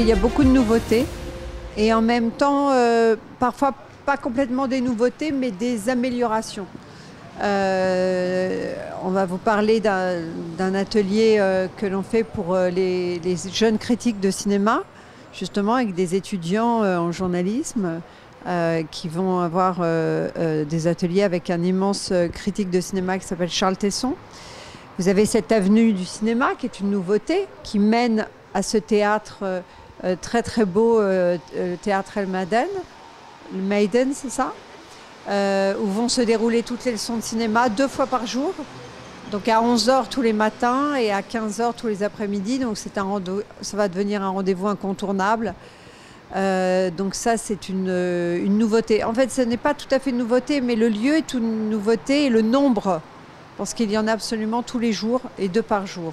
Il y a beaucoup de nouveautés et en même temps, euh, parfois pas complètement des nouveautés, mais des améliorations. Euh, on va vous parler d'un atelier euh, que l'on fait pour les, jeunes critiques de cinéma, justement avec des étudiants en journalisme qui vont avoir des ateliers avec un immense critique de cinéma qui s'appelle Charles Tesson. Vous avez cette avenue du cinéma qui est une nouveauté, qui mène à ce théâtre très très beau euh, euh, théâtre El Maiden, le Maiden, c'est ça? Où vont se dérouler toutes les leçons de cinéma deux fois par jour. Donc à 11h tous les matins et à 15h tous les après-midi. Donc ça va devenir un rendez-vous incontournable. donc ça, c'est une, une, nouveauté. En fait, ce n'est pas tout à fait une nouveauté, mais le lieu est une nouveauté et le nombre, parce qu'il y en a absolument tous les jours et deux par jour.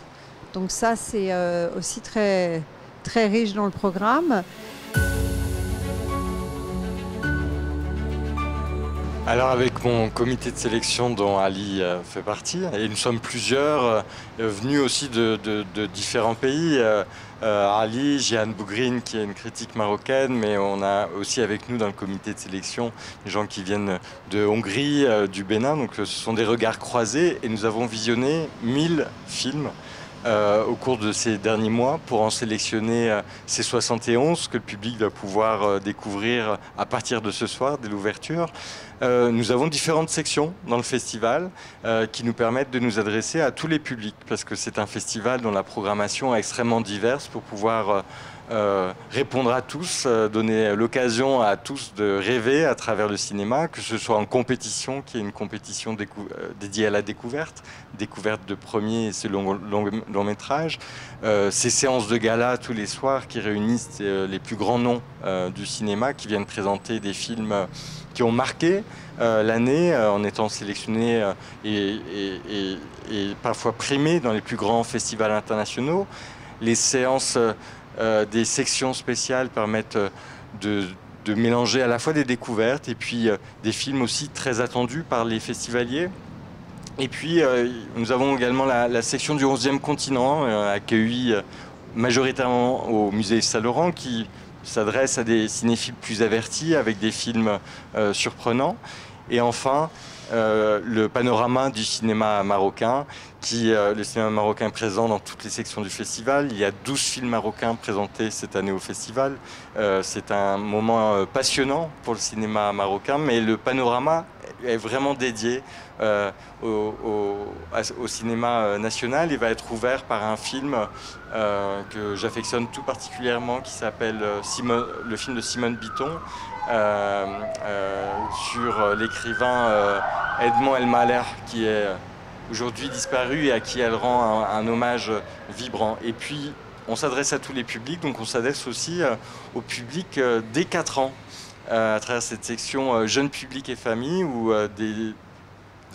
Donc ça, c'est aussi très, très riche dans le programme. Alors avec mon comité de sélection dont Ali euh, fait partie, et nous sommes plusieurs euh, venus aussi de, différents pays. Euh, Ali, Jeanne Bougrine qui est une critique marocaine, mais on a aussi avec nous dans le comité de sélection des gens qui viennent de Hongrie, du Bénin, donc ce sont des regards croisés et nous avons visionné 1000 films euh, au cours de ces derniers mois pour en sélectionner euh, ces 71 que le public doit pouvoir euh, découvrir à partir de ce soir, dès l'ouverture. nous avons différentes sections dans le festival qui nous permettent de nous adresser à tous les publics parce que c'est un festival dont la programmation est extrêmement diverse pour pouvoir euh, répondre à tous, euh, donner l'occasion à tous de rêver à travers le cinéma, que ce soit en compétition, qui est une compétition euh, dédiée à la découverte, découverte de premiers et ces longs, longs, métrages, ces séances de gala tous les soirs qui réunissent les plus grands noms du cinéma, qui viennent présenter des films qui ont marqué l'année en étant sélectionnés et, parfois primés dans les plus grands festivals internationaux. Les séances des sections spéciales permettent euh, de, mélanger à la fois des découvertes et puis euh, des films aussi très attendus par les festivaliers. Et puis, nous avons également la, section du 11e continent, accueillie majoritairement au musée Saint-Laurent, qui s'adresse à des cinéphiles plus avertis avec des films surprenants. Et enfin, euh, le panorama du cinéma marocain, qui euh, le cinéma marocain est présent dans toutes les sections du festival. Il y a 12 films marocains présentés cette année au festival. Euh, c'est un moment passionnant pour le cinéma marocain, mais le panorama est vraiment dédié au, cinéma national. Il va être ouvert par un film que j'affectionne tout particulièrement, qui s'appelle le film de Simone Bitton, sur l'écrivain euh, Edmond Elmaleh, qui est aujourd'hui disparu et à qui elle rend un, hommage vibrant. Et puis, on s'adresse à tous les publics, donc on s'adresse aussi au public dès 4 ans, à travers cette section jeunes publics et familles, où des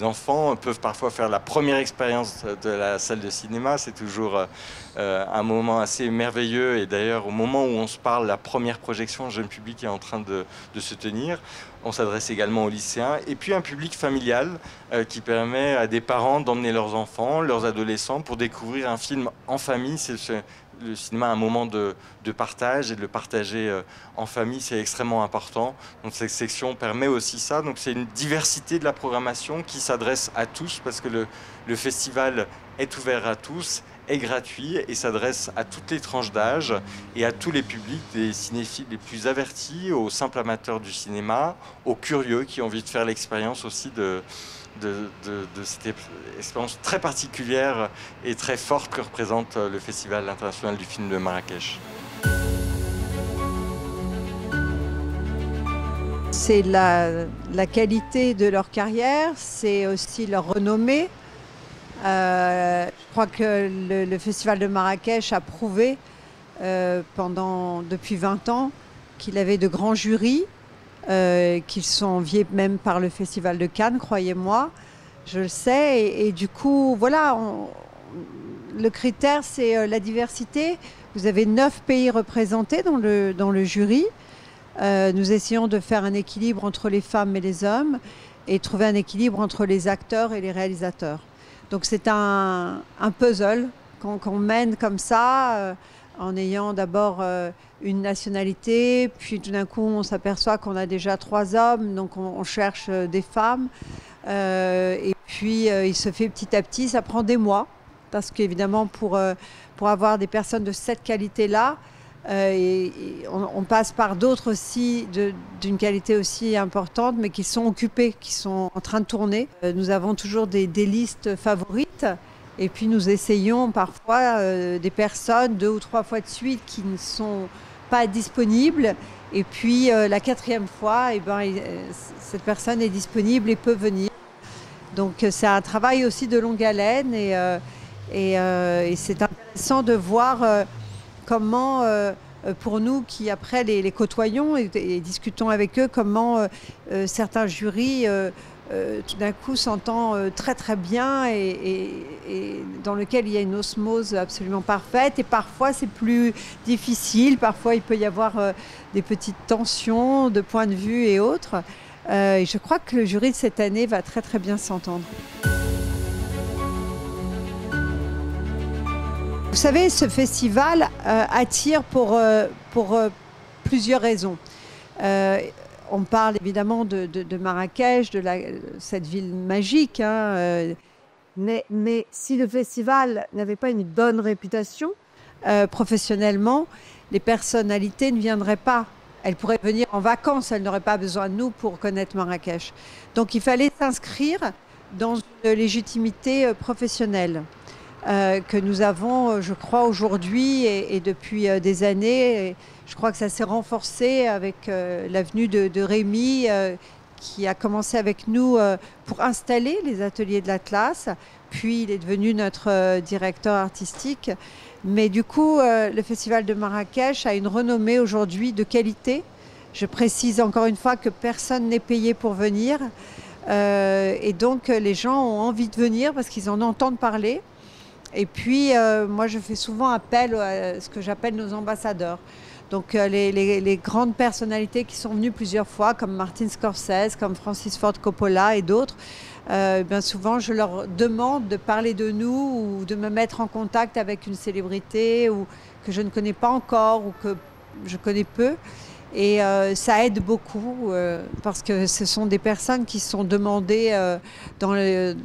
enfants peuvent parfois faire la première expérience de la salle de cinéma. C'est toujours euh, un moment assez merveilleux. Et d'ailleurs, au moment où on se parle, la première projection jeune public est en train de, se tenir. On s'adresse également aux lycéens. Et puis un public familial euh, qui permet à des parents d'emmener leurs enfants, leurs adolescents, pour découvrir un film en famille. C'est le cinéma un moment de, partage et de le partager euh, en famille, c'est extrêmement important. Donc cette section permet aussi ça. Donc c'est une diversité de la programmation qui s'adresse à tous parce que le, festival est ouvert à tous, gratuit et s'adresse à toutes les tranches d'âge et à tous les publics, des cinéphiles les plus avertis, aux simples amateurs du cinéma, aux curieux qui ont envie de faire l'expérience aussi de de, cette expérience très particulière et très forte que représente le Festival international du film de Marrakech. C'est la, qualité de leur carrière, c'est aussi leur renommée. Euh, je crois que le, Festival de Marrakech a prouvé euh, depuis 20 ans qu'il avait de grands jurys euh, qu'ils sont enviés même par le Festival de Cannes, croyez-moi. Je le sais. Et, du coup, voilà, le critère, c'est la diversité. Vous avez neuf pays représentés dans le, dans le jury. Nous essayons de faire un équilibre entre les femmes et les hommes et trouver un équilibre entre les acteurs et les réalisateurs. Donc c'est un, puzzle qu'on mène comme ça en ayant d'abord une nationalité, puis tout d'un coup on s'aperçoit qu'on a déjà trois hommes, donc on, cherche des femmes. et puis il se fait petit à petit, ça prend des mois, parce qu'évidemment pour, pour avoir des personnes de cette qualité-là, et, on, passe par d'autres aussi d'une qualité aussi importante, mais qui sont occupés, qui sont en train de tourner. nous avons toujours des, listes favorites. Et puis nous essayons parfois euh, des personnes deux ou trois fois de suite qui ne sont pas disponibles. Et puis euh, la quatrième fois, eh ben, euh, cette personne est disponible et peut venir. Donc c'est un travail aussi de longue haleine et, et, c'est intéressant de voir comment, pour nous qui après les, côtoyons et, discutons avec eux, comment certains jurys euh, tout d'un coup s'entend euh, très très bien et, dans lequel il y a une osmose absolument parfaite. Et parfois c'est plus difficile, parfois il peut y avoir euh, des petites tensions de point de vue et autres. et je crois que le jury de cette année va très très bien s'entendre. Vous savez, ce festival attire pour, pour plusieurs raisons on parle évidemment de, Marrakech, de cette ville magique. Hein, euh. mais, si le festival n'avait pas une bonne réputation, euh, professionnellement, les personnalités ne viendraient pas. Elles pourraient venir en vacances, elles n'auraient pas besoin de nous pour connaître Marrakech. Donc il fallait s'inscrire dans une légitimité euh, que nous avons, je crois, aujourd'hui et, depuis des années. Je crois que ça s'est renforcé avec euh, l'avenue de, Rémi, euh, qui a commencé avec nous euh, pour installer les ateliers de l'Atlas. Puis il est devenu notre directeur artistique. Mais du coup, le Festival de Marrakech a une renommée aujourd'hui de qualité. Je précise encore une fois que personne n'est payé pour venir. et donc les gens ont envie de venir parce qu'ils en entendent parler. Et puis, moi, je fais souvent appel à ce que j'appelle nos ambassadeurs. Donc euh, les, grandes personnalités qui sont venues plusieurs fois, comme Martin Scorsese, comme Francis Ford Coppola et d'autres, euh, bien souvent je leur demande de parler de nous ou de me mettre en contact avec une célébrité ou que je ne connais pas encore ou que je connais peu. Et euh, ça aide beaucoup parce que ce sont des personnes qui sont demandées dans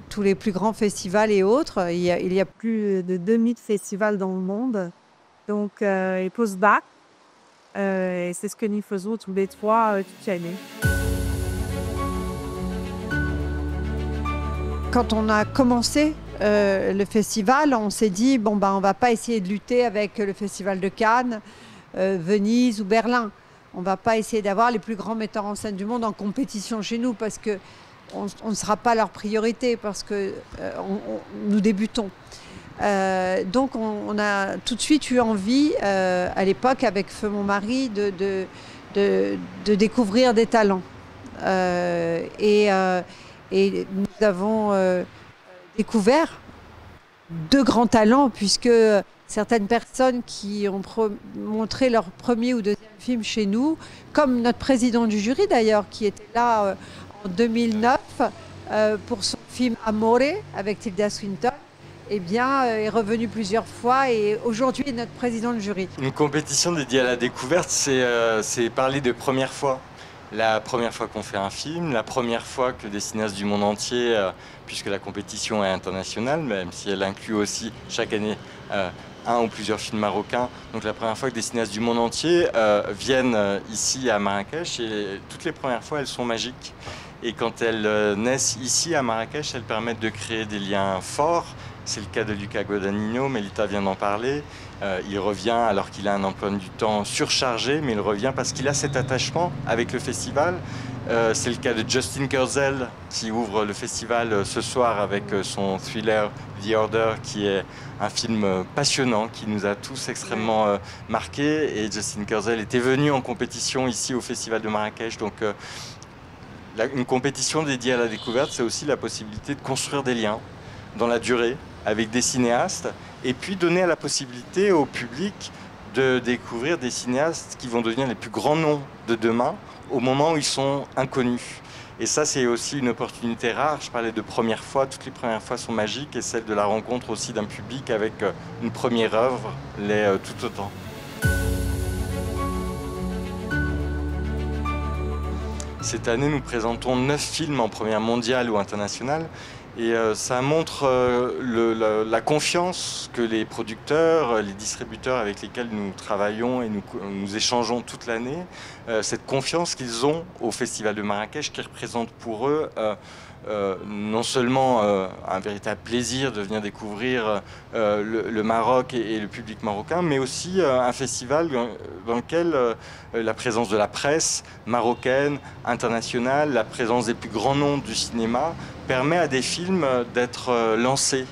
tous les plus grands festivals et autres. Il y a, plus de 2000 festivals dans le monde. Donc, ils posent bac euh, et c'est ce que nous faisons tous les trois euh, toute l'année. Quand on a commencé euh, le festival, on s'est dit bon ben on va pas essayer de lutter avec le festival de Cannes, Venise ou Berlin. On va pas essayer d'avoir les plus grands metteurs en scène du monde en compétition chez nous parce que on, ne sera pas leur priorité parce que nous débutons. Euh, donc on, a tout de suite eu envie, euh, à l'époque avec Feu mon mari, de, découvrir des talents. Euh, et, et, nous avons découvert deux grands talents, puisque certaines personnes qui ont montré leur premier ou deuxième film chez nous, comme notre président du jury d'ailleurs, qui était là en 2009 pour son film Amore avec Tilda Swinton, eh bien, euh, est revenu plusieurs fois et aujourd'hui est notre président de jury. Une compétition dédiée à la découverte, c'est euh, parler de première fois. La première fois qu'on fait un film, la première fois que des cinéastes du monde entier, euh, puisque la compétition est internationale, même si elle inclut aussi chaque année un ou plusieurs films marocains. Donc la première fois que des cinéastes du monde entier viennent ici à Marrakech, et toutes les premières fois, elles sont magiques. Et quand elles naissent ici à Marrakech, elles permettent de créer des liens forts, c'est le cas de Luca Guadagnino, Melita vient d'en parler. Euh, il revient alors qu'il a un emploi du temps surchargé, mais il revient parce qu'il a cet attachement avec le festival. Euh, c'est le cas de Justin Kurzel qui ouvre le festival euh, ce soir avec son thriller The Order qui est un film passionnant qui nous a tous extrêmement marqués. Et Justin Kurzel était venu en compétition ici au festival de Marrakech. Donc une compétition dédiée à la découverte c'est aussi la possibilité de construire des liens dans la durée avec des cinéastes et puis donner la possibilité au public de découvrir des cinéastes qui vont devenir les plus grands noms de demain au moment où ils sont inconnus. Et ça, c'est aussi une opportunité rare. Je parlais de première fois, toutes les premières fois sont magiques, et celle de la rencontre aussi d'un public avec une première œuvre l'est tout autant. Cette année, nous présentons neuf films en première mondiale ou internationale. Et euh, ça montre euh, la, confiance que les producteurs, les distributeurs avec lesquels nous travaillons et nous, échangeons toute l'année, euh, cette confiance qu'ils ont au Festival de Marrakech qui représente pour eux euh, non seulement euh, un véritable plaisir de venir découvrir euh, le, Maroc et, le public marocain, mais aussi un festival dans, lequel la présence de la presse marocaine, internationale, la présence des plus grands noms du cinéma permet à des films d'être lancés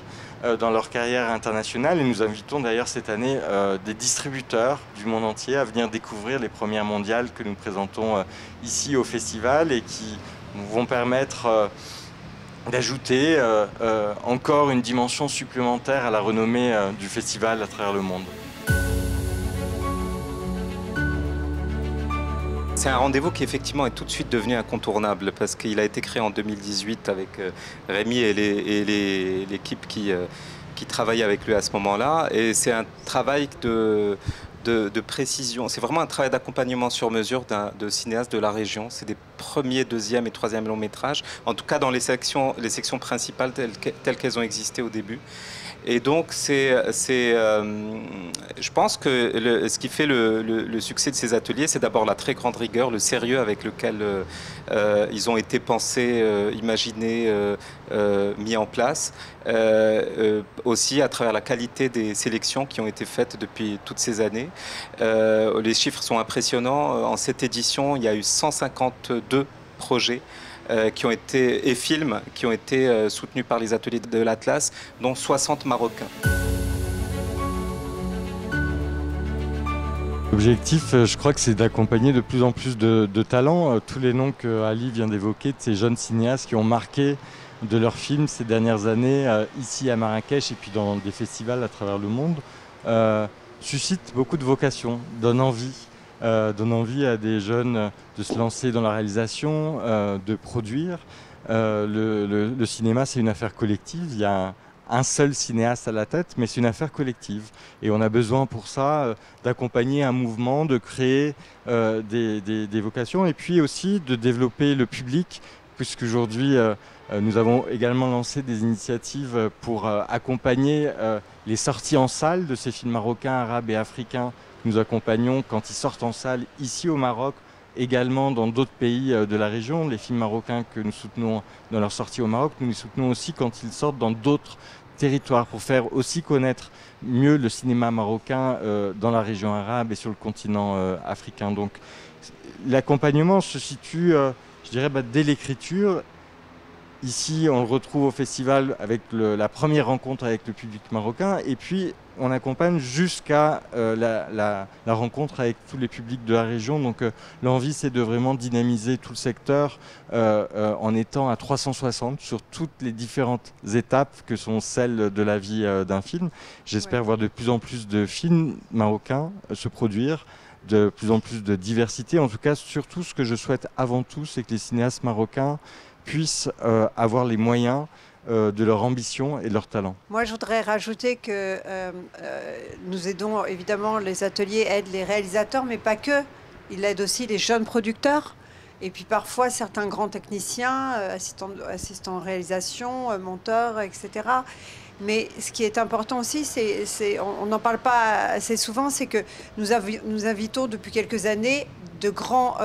dans leur carrière internationale. Et nous invitons d'ailleurs cette année des distributeurs du monde entier à venir découvrir les premières mondiales que nous présentons ici au festival et qui vont permettre euh, euh, encore une dimension supplémentaire à la renommée euh, du festival à travers le monde. C'est un rendez-vous qui effectivement est tout de suite devenu incontournable parce qu'il a été créé en 2018 avec Rémi et l'équipe qui, qui travaillait avec lui à ce moment-là. Et c'est un travail de, de, précision. C'est vraiment un travail d'accompagnement sur mesure de cinéastes de la région. C'est des premiers, deuxième et troisième longs métrages, en tout cas dans les sections, les sections principales telles qu'elles ont existé au début. Et donc, c'est, euh, je pense que ce qui fait le, succès de ces ateliers, c'est d'abord la très grande rigueur, le sérieux avec lequel euh, euh, ils ont été pensés, imaginés, mis en place. aussi à travers la qualité des sélections qui ont été faites depuis toutes ces années. les chiffres sont impressionnants. En cette édition, il y a eu 152 projets qui ont été, et films qui ont été euh, soutenus par les ateliers de l'Atlas, dont 60 Marocains. L'objectif, euh, je crois que c'est d'accompagner de plus en plus de, talents. Tous les noms que Ali vient d'évoquer, de ces jeunes cinéastes qui ont marqué de leurs films ces dernières années, ici à Marrakech et puis dans des festivals à travers le monde, suscitent beaucoup de vocations, donnent envie. Euh, donne envie à des jeunes de se lancer dans la réalisation, euh, de produire. Euh, le, cinéma, c'est une affaire collective. Il y a un, seul cinéaste à la tête, mais c'est une affaire collective. Et on a besoin pour ça d'accompagner un mouvement, de créer des, des, vocations et puis aussi de développer le public, puisqu'aujourd'hui, nous avons également lancé des initiatives pour accompagner les sorties en salle de ces films marocains, arabes et africains nous accompagnons quand ils sortent en salle ici au Maroc, également dans d'autres pays euh, de la région. Les films marocains que nous soutenons dans leur sortie au Maroc, nous les soutenons aussi quand ils sortent dans d'autres territoires pour faire aussi connaître mieux le cinéma marocain euh, dans la région arabe et sur le continent euh, africain. Donc l'accompagnement se situe, je dirais, bah, dès l'écriture Ici, on le retrouve au festival avec la première rencontre avec le public marocain et puis on accompagne jusqu'à euh, la, rencontre avec tous les publics de la région. Donc euh, l'envie, c'est de vraiment dynamiser tout le secteur euh, en étant à 360 sur toutes les différentes étapes que sont celles de la vie d'un film. J'espère voir de plus en plus de films marocains se produire de plus en plus de diversité. En tout cas, surtout, ce que je souhaite avant tout, c'est que les cinéastes marocains puissent euh, avoir les moyens euh, de leur ambition et de leur talent. Moi, je voudrais rajouter que euh, nous aidons, évidemment, les ateliers aident les réalisateurs, mais pas que. Ils aident aussi les jeunes producteurs. Et puis parfois, certains grands techniciens, assistants, assistants réalisation, monteurs, etc. Mais ce qui est important aussi, on n'en parle pas assez souvent, c'est que nous, invitons depuis quelques années de grands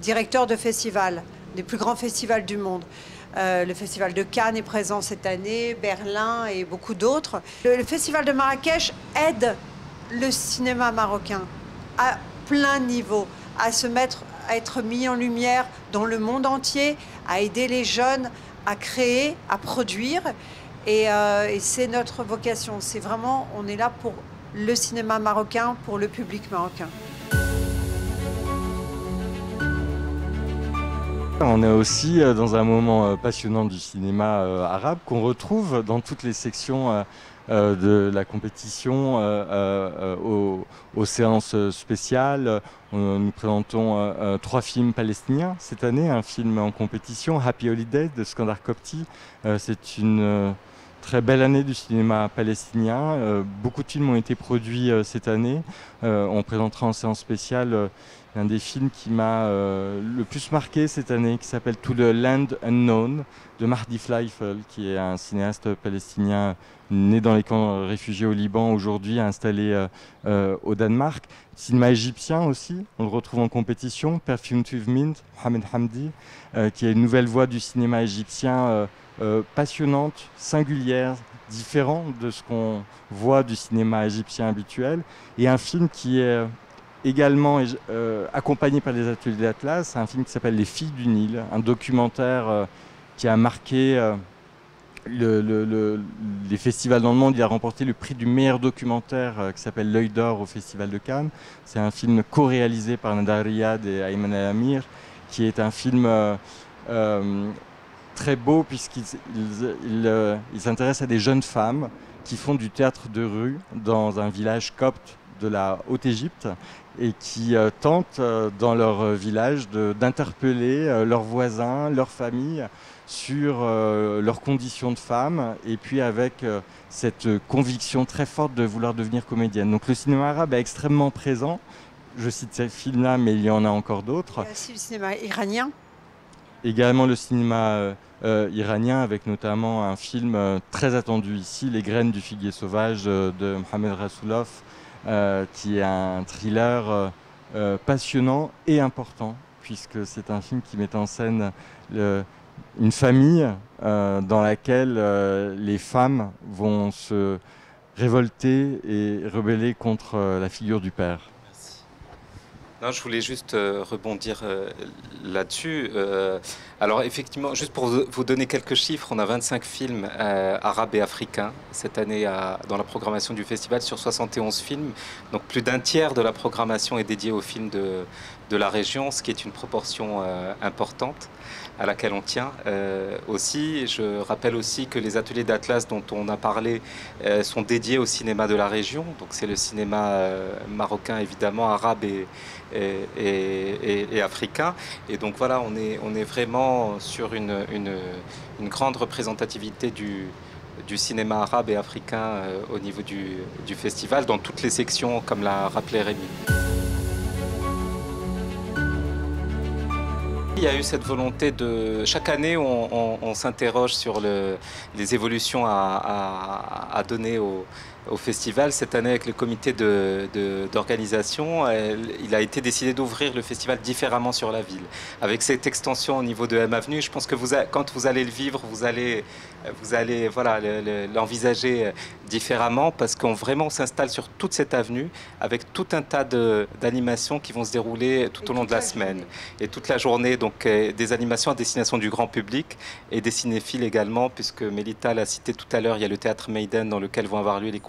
directeurs de festivals des plus grands festivals du monde. Euh, le festival de Cannes est présent cette année, Berlin et beaucoup d'autres. Le, festival de Marrakech aide le cinéma marocain à plein niveau à se mettre, à être mis en lumière dans le monde entier, à aider les jeunes à créer, à produire. Et, euh, et c'est notre vocation. C'est vraiment, on est là pour le cinéma marocain, pour le public marocain. On est aussi dans un moment passionnant du cinéma arabe qu'on retrouve dans toutes les sections de la compétition aux, séances spéciales. Nous présentons trois films palestiniens cette année, un film en compétition, Happy Holiday de Skandar Kopti. C'est une très belle année du cinéma palestinien. Euh, beaucoup de films ont été produits euh, cette année. Euh, on présentera en séance spéciale un des films qui m'a le plus marqué cette année, qui s'appelle To the Land Unknown, de Mahdi Fleifel, qui est un cinéaste palestinien né dans les camps réfugiés au Liban, aujourd'hui installé au Danemark. Cinéma égyptien aussi, on le retrouve en compétition, Perfume to Mint, Mohamed Hamdi, qui est une nouvelle voix du cinéma égyptien euh, passionnante, singulière, différente de ce qu'on voit du cinéma égyptien habituel, et un film qui est également euh, accompagné par les ateliers d'Atlas, un film qui s'appelle Les filles du Nil, un documentaire euh, qui a marqué les festivals dans le monde. Il a remporté le prix du meilleur documentaire qui s'appelle L'œil d'or au Festival de Cannes. C'est un film co-réalisé par Nadar Riyad et Ayman El Amir, qui est un film très beau puisqu'il euh, s'intéresse à des jeunes femmes qui font du théâtre de rue dans un village copte de la Haute-Égypte et qui euh, tentent euh, dans leur village d'interpeller leurs voisins, leurs familles sur leurs conditions de femmes et puis avec cette conviction très forte de vouloir devenir comédienne. Donc le cinéma arabe est extrêmement présent. Je cite ces films-là, mais il y en a encore d'autres. Aussi le cinéma iranien. Également le cinéma euh, iranien, avec notamment un film euh, très attendu ici, Les graines du figuier sauvage euh, de Mohamed Rasoulov, qui est un thriller passionnant et important, puisque c'est un film qui met en scène une famille dans laquelle les femmes vont se révolter et rebeller contre la figure du père. Non, je voulais juste rebondir là-dessus. Alors effectivement, juste pour vous donner quelques chiffres, on a 25 films euh, arabes et africains cette année dans la programmation du festival sur 71 films. Donc plus d'un tiers de la programmation est dédiée aux films de, la région, ce qui est une proportion euh, importante à laquelle on tient euh, aussi. Je rappelle aussi que les ateliers d'Atlas dont on a parlé sont dédiés au cinéma de la région. Donc c'est le cinéma marocain évidemment, arabe et, africain. Et donc voilà, on est vraiment sur une, une, grande représentativité du, du cinéma arabe et africain euh, au niveau du, du, festival, dans toutes les sections, comme l'a rappelé Rémi. Il y a eu cette volonté de... Chaque année, on, s'interroge sur le, les évolutions à, à, à donner aux au festival. Cette année, avec le comité d'organisation, de, il a été décidé d'ouvrir le festival différemment sur la ville. Avec cette extension au niveau de M Avenue, je pense que vous, quand vous allez le vivre, vous allez, vous allez voilà, l'envisager différemment parce qu'on vraiment s'installe sur toute cette avenue avec tout un tas d'animations qui vont se dérouler tout au long de la, semaine. Et toute la journée, donc euh, des animations à destination du grand public et des cinéphiles également, puisque Melita l'a cité tout à l'heure, il y a le théâtre Maiden dans lequel vont avoir lieu les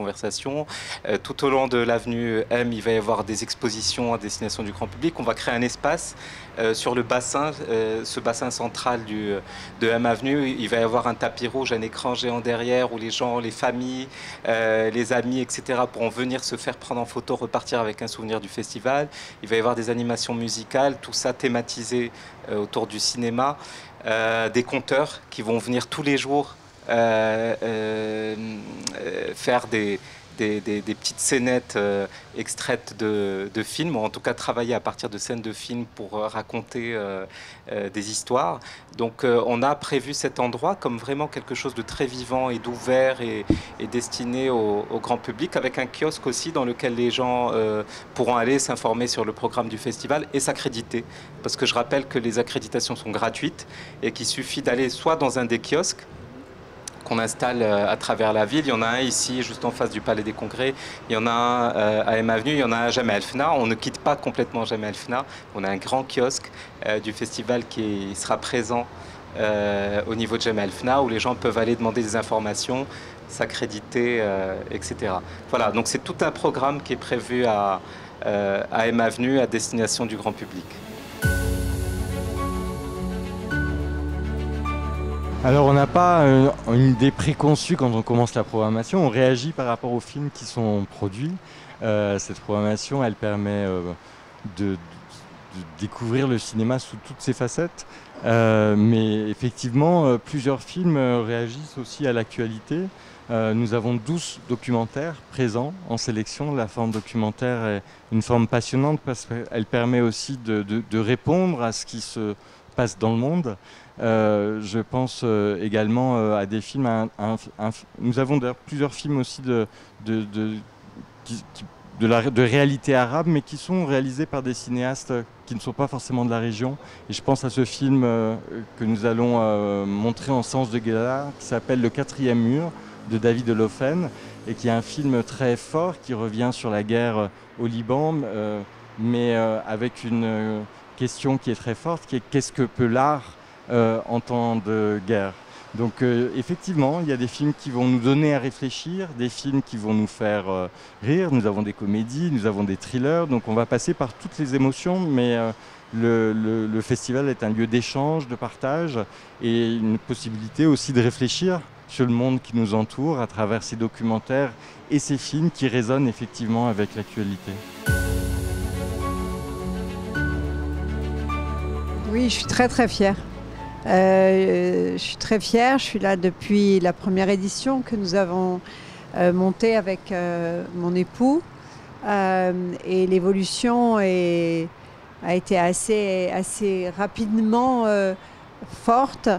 Euh, tout au long de l'avenue M, il va y avoir des expositions à destination du grand public. On va créer un espace euh, sur le bassin, euh, ce bassin central du, de M Avenue. Il va y avoir un tapis rouge, un écran géant derrière où les gens, les familles, les amis, etc. pourront venir se faire prendre en photo, repartir avec un souvenir du festival. Il va y avoir des animations musicales, tout ça thématisé autour du cinéma. des conteurs qui vont venir tous les jours euh, euh, faire des, petites scénettes euh, extraites de, films, ou en tout cas travailler à partir de scènes de films pour raconter des histoires. Donc on a prévu cet endroit comme vraiment quelque chose de très vivant et d'ouvert et, destiné au, grand public, avec un kiosque aussi dans lequel les gens pourront aller s'informer sur le programme du festival et s'accréditer. Parce que je rappelle que les accréditations sont gratuites et qu'il suffit d'aller soit dans un des kiosques, qu'on installe euh, à travers la ville. Il y en a un ici, juste en face du Palais des Congrès. Il y en a un euh, à M Avenue. Il y en a un à Jamais Elfna. On ne quitte pas complètement Jamais Elfna. On a un grand kiosque euh, du festival qui sera présent au niveau de Jamais Elfna où les gens peuvent aller demander des informations, s'accréditer, etc. Voilà, donc c'est tout un programme qui est prévu à, à M Avenue à destination du grand public. Alors on n'a pas une idée préconçue quand on commence la programmation, on réagit par rapport aux films qui sont produits. cette programmation, elle permet de, découvrir le cinéma sous toutes ses facettes. mais effectivement, plusieurs films réagissent aussi à l'actualité. Euh, nous avons 12 documentaires présents en sélection. La forme documentaire est une forme passionnante parce qu'elle permet aussi de, répondre à ce qui se passe dans le monde. Euh, je pense euh, également à des films. nous avons d'ailleurs plusieurs films aussi de, de, de, de réalité arabe, mais qui sont réalisés par des cinéastes qui ne sont pas forcément de la région. Et je pense à ce film que nous allons montrer en sens de gala qui s'appelle Le quatrième mur de David Lofen et qui est un film très fort qui revient sur la guerre au Liban, euh, mais euh, avec une euh, question qui est très forte, qui est qu'est-ce que peut l'art en temps de guerre donc effectivement, il y a des films qui vont nous donner à réfléchir, des films qui vont nous faire rire, nous avons des comédies, nous avons des thrillers, donc on va passer par toutes les émotions, mais le, festival est un lieu d'échange, de partage et une possibilité aussi de réfléchir sur le monde qui nous entoure à travers ces documentaires et ces films qui résonnent effectivement avec l'actualité. Oui, je suis très très fière. Euh, je suis très fière, je suis là depuis la première édition que nous avons euh, montée avec euh, mon époux. et l'évolution a été assez, rapidement forte,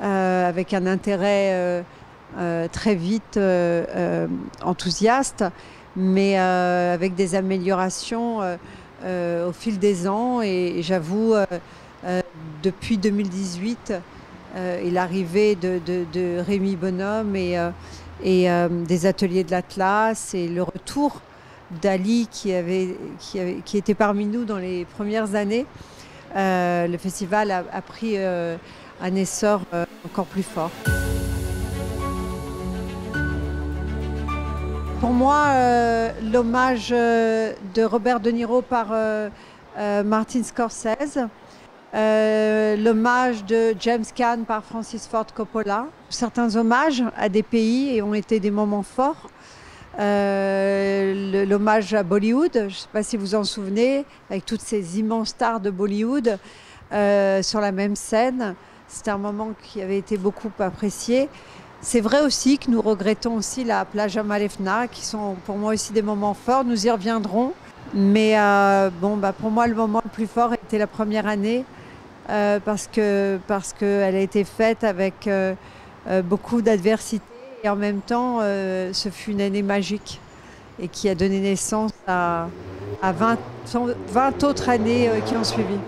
avec un intérêt euh, très vite euh, euh, enthousiaste, mais avec des améliorations au fil des ans. Et, j'avoue, depuis 2018, et l'arrivée de, Rémi Bonhomme et, et des ateliers de l'Atlas et le retour d'Ali qui, était parmi nous dans les premières années, le festival a, pris un essor encore plus fort. Pour moi, euh, l'hommage euh, de Robert De Niro par euh, Martin Scorsese, l'hommage de James Caan par Francis Ford Coppola, certains hommages à des pays ont été des moments forts. l'hommage à Bollywood, je ne sais pas si vous en souvenez, avec toutes ces immenses stars de Bollywood sur la même scène. C'était un moment qui avait été beaucoup apprécié. C'est vrai aussi que nous regrettons aussi la plage Amalefna, qui sont pour moi aussi des moments forts. Nous y reviendrons. Mais euh, bon, bah pour moi, le moment le plus fort était la première année euh, parce que parce qu'elle a été faite avec euh, beaucoup d'adversité et en même temps, ce fut une année magique et qui a donné naissance à, à 20, 20 autres années qui ont suivi.